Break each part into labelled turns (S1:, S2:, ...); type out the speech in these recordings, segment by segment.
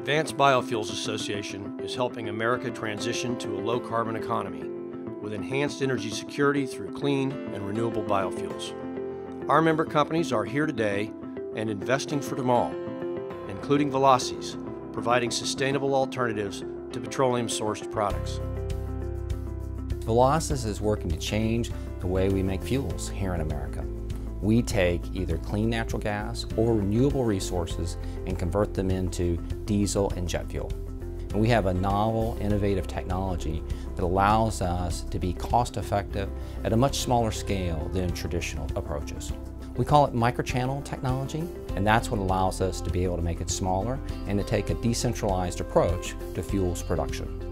S1: Advanced Biofuels Association is helping America transition to a low carbon economy with enhanced energy security through clean and renewable biofuels. Our member companies are here today and investing for tomorrow, including Velocys, providing sustainable alternatives to petroleum sourced products.
S2: Velocys is working to change the way we make fuels here in America. We take either clean natural gas or renewable resources and convert them into diesel and jet fuel. And we have a novel, innovative technology that allows us to be cost effective at a much smaller scale than traditional approaches. We call it microchannel technology, and that's what allows us to be able to make it smaller and to take a decentralized approach to fuels production.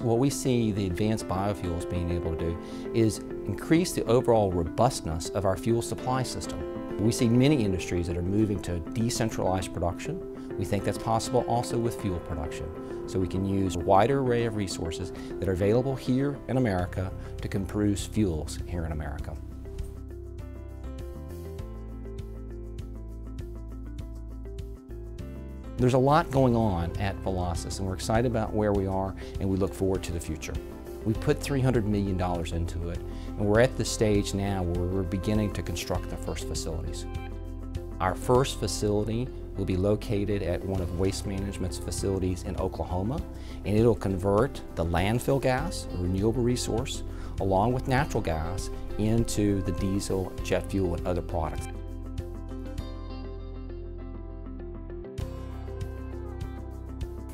S2: What we see the advanced biofuels being able to do is increase the overall robustness of our fuel supply system. We see many industries that are moving to decentralized production. We think that's possible also with fuel production. So we can use a wider array of resources that are available here in America to produce fuels here in America. There's a lot going on at Velocys and we're excited about where we are and we look forward to the future. We put $300 million into it and we're at the stage now where we're beginning to construct the first facilities. Our first facility will be located at one of Waste Management's facilities in Oklahoma and it'll convert the landfill gas, a renewable resource, along with natural gas into the diesel, jet fuel, and other products.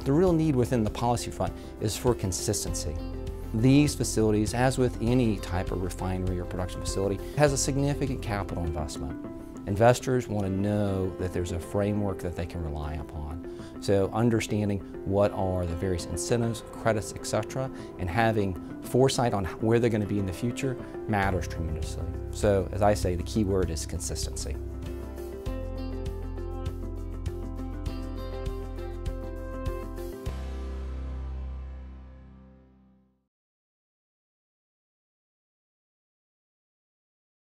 S2: The real need within the policy front is for consistency. These facilities, as with any type of refinery or production facility, has a significant capital investment. Investors want to know that there's a framework that they can rely upon. So understanding what are the various incentives, credits, etc., and having foresight on where they're going to be in the future matters tremendously. So as I say, the key word is consistency.